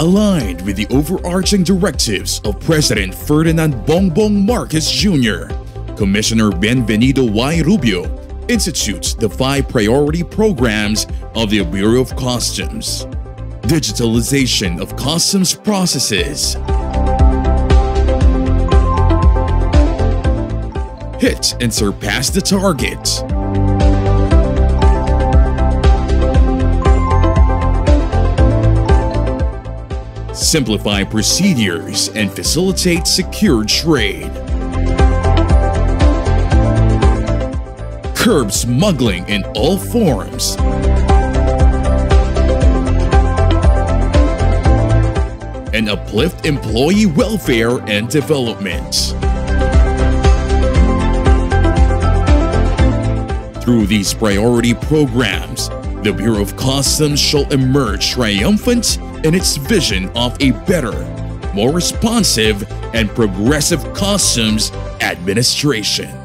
Aligned with the overarching directives of President Ferdinand Bongbong Marcos Jr., Commissioner Bienvenido Y. Rubio institutes the five priority programs of the Bureau of Customs. Digitalization of customs processes. Hit and surpass the target. Simplify procedures and facilitate secure trade. Curb smuggling in all forms. And uplift employee welfare and development. Through these priority programs, the Bureau of Customs shall emerge triumphant in its vision of a better, more responsive, and progressive customs administration.